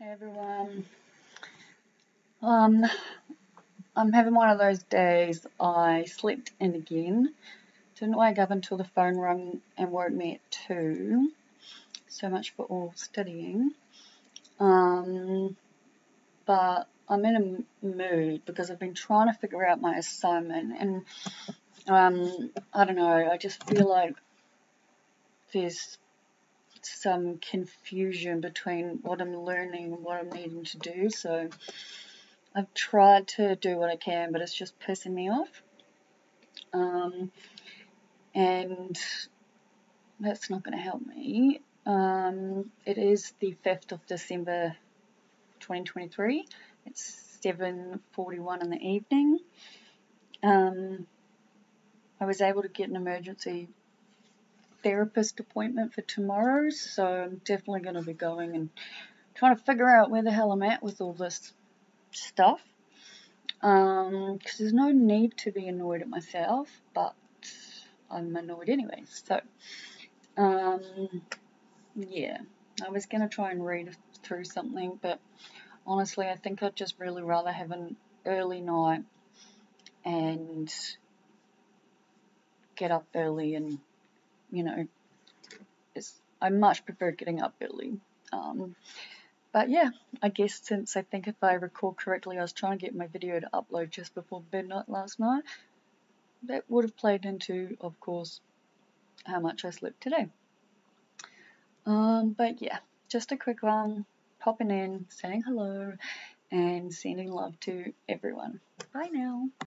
Hey everyone. Um, I'm having one of those days. I slept in again. Didn't wake up until the phone rang and woke me at 2. So much for all studying. Um, but I'm in a mood because I've been trying to figure out my assignment and um, I don't know, I just feel like there's some confusion between what I'm learning and what I'm needing to do. So I've tried to do what I can, but it's just pissing me off. Um, and that's not going to help me. Um, it is the 5th of December 2023. It's 7.41 in the evening. Um, I was able to get an emergency therapist appointment for tomorrow, so I'm definitely going to be going and trying to figure out where the hell I'm at with all this stuff. Because um, there's no need to be annoyed at myself, but I'm annoyed anyway. So, um, yeah, I was going to try and read through something, but honestly, I think I'd just really rather have an early night and get up early and you know, I much prefer getting up early. Um, but yeah, I guess since I think if I recall correctly, I was trying to get my video to upload just before midnight last night. That would have played into, of course, how much I slept today. Um, but yeah, just a quick one, popping in, saying hello, and sending love to everyone. Bye now.